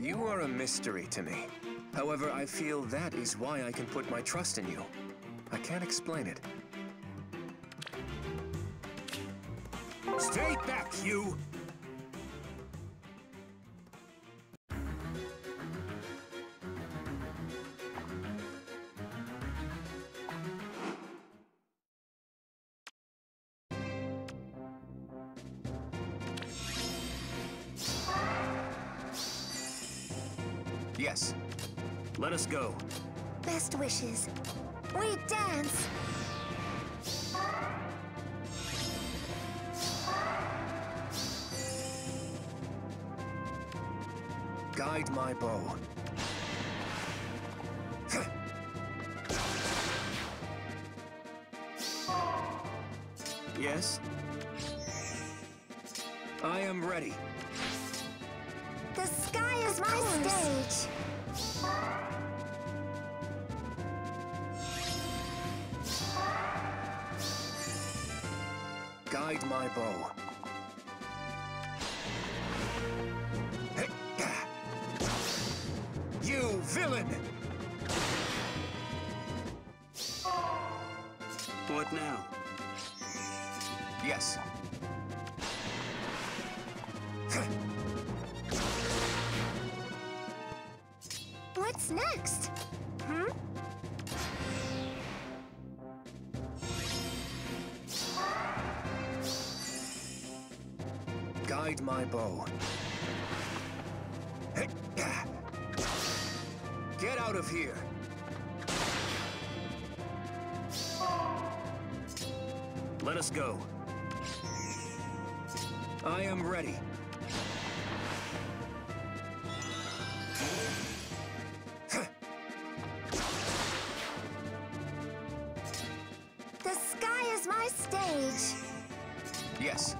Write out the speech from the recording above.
You are a mystery to me. However, I feel that is why I can put my trust in you. I can't explain it. Stay back, you! Yes. Let us go. Best wishes. We dance! Guide my bow. yes? I am ready. The sky is my stage! Guide my bow. You villain! What now? Yes. What's next? Hmm? Guide my bow. Get out of here! Let us go. I am ready. Is my stage! Yes.